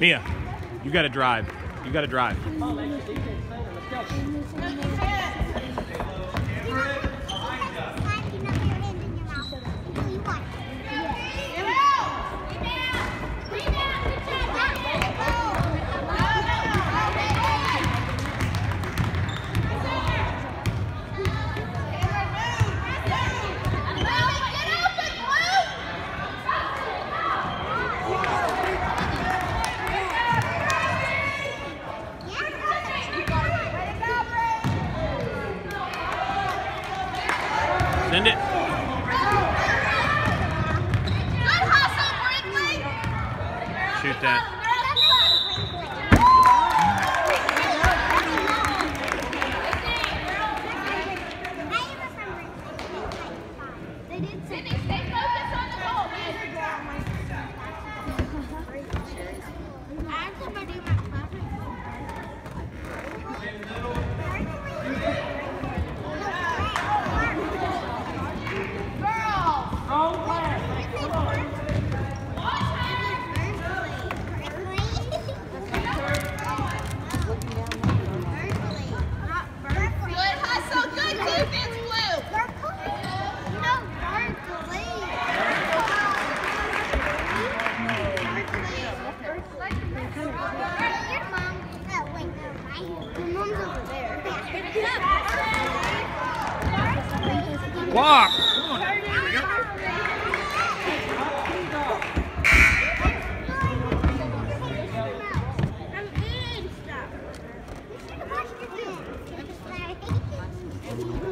Mia, you got to drive. You got to drive. Oh, mom's over there. Walk! Come on. There we go. Thank.